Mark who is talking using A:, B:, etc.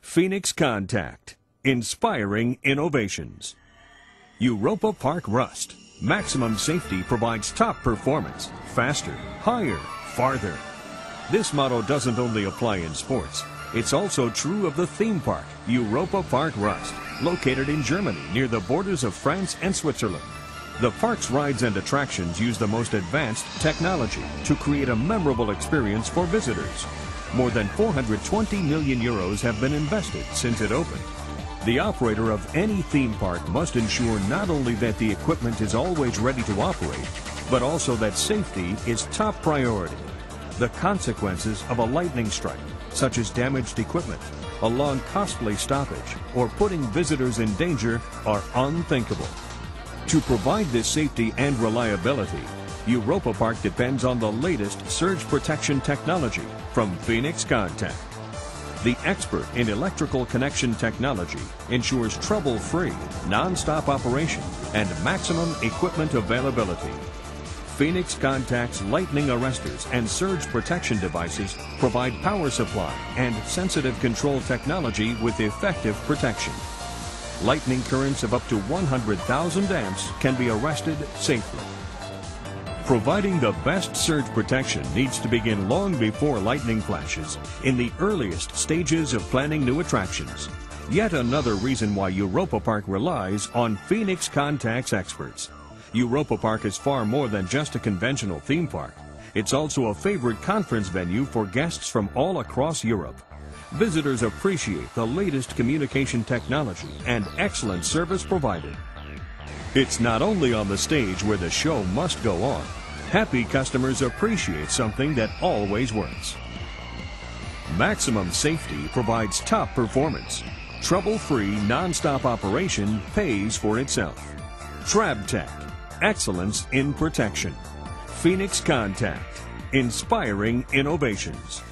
A: Phoenix Contact, inspiring innovations. Europa Park Rust, maximum safety provides top performance, faster, higher, farther. This motto doesn't only apply in sports, it's also true of the theme park, Europa Park Rust, located in Germany near the borders of France and Switzerland. The park's rides and attractions use the most advanced technology to create a memorable experience for visitors. More than 420 million euros have been invested since it opened. The operator of any theme park must ensure not only that the equipment is always ready to operate, but also that safety is top priority. The consequences of a lightning strike, such as damaged equipment, a long costly stoppage, or putting visitors in danger are unthinkable. To provide this safety and reliability, Europa Park depends on the latest surge protection technology from Phoenix Contact. The expert in electrical connection technology ensures trouble-free, non-stop operation and maximum equipment availability. Phoenix Contact's lightning arresters and surge protection devices provide power supply and sensitive control technology with effective protection. Lightning currents of up to 100,000 amps can be arrested safely. Providing the best surge protection needs to begin long before lightning flashes, in the earliest stages of planning new attractions. Yet another reason why Europa Park relies on Phoenix Contacts experts. Europa Park is far more than just a conventional theme park. It's also a favorite conference venue for guests from all across Europe. Visitors appreciate the latest communication technology and excellent service provided. It's not only on the stage where the show must go on. Happy customers appreciate something that always works. Maximum safety provides top performance. Trouble-free, non-stop operation pays for itself. TrabTech, excellence in protection. Phoenix Contact, inspiring innovations.